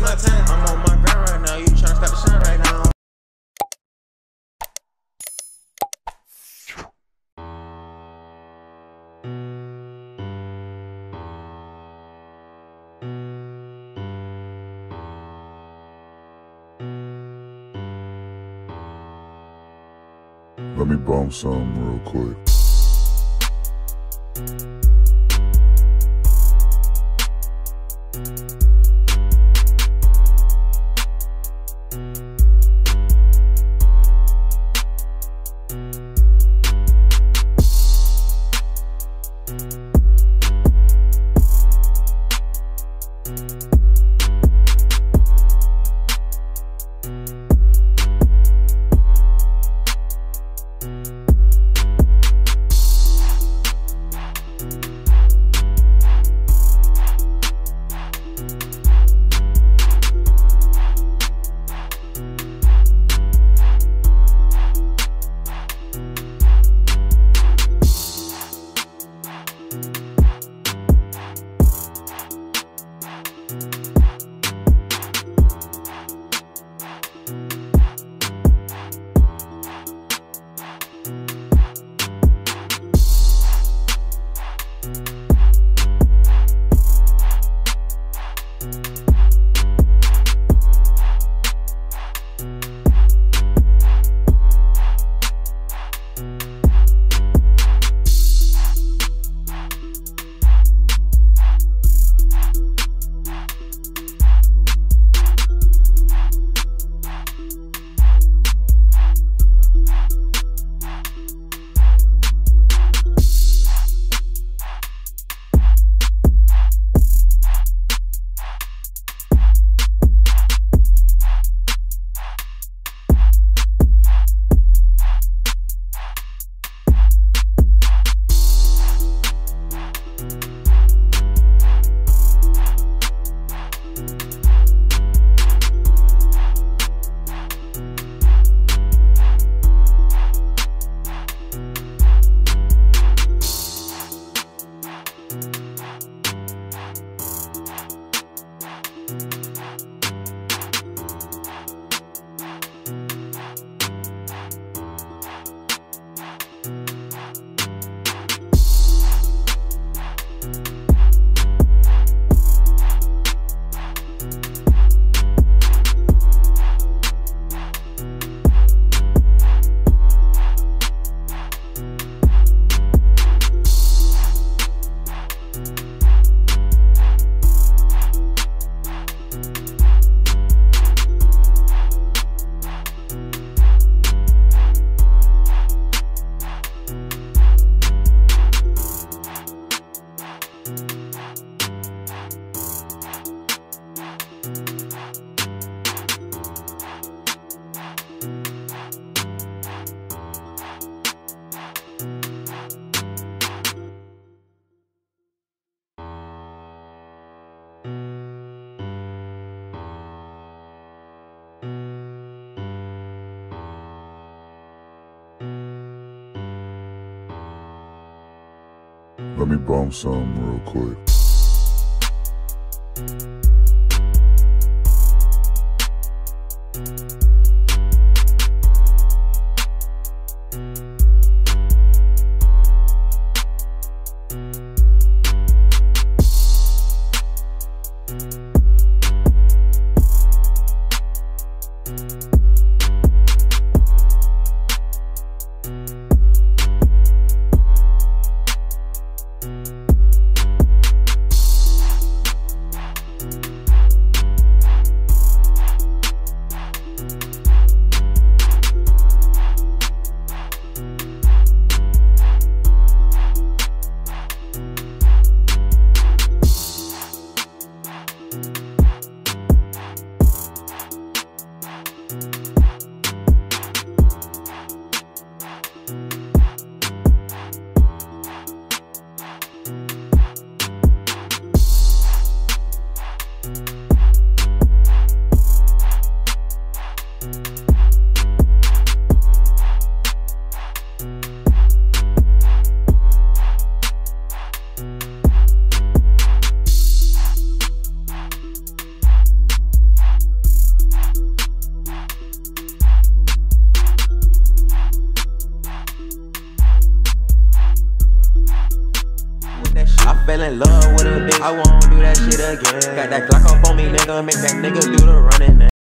to my time. I'm on my right now. You tryna stop the shine right now. Let me bump some real quick. Música Let me bomb some real quick. Fell in love with a bitch. I won't do that shit again. Got that Glock up on me, nigga. Make that nigga do the running, man.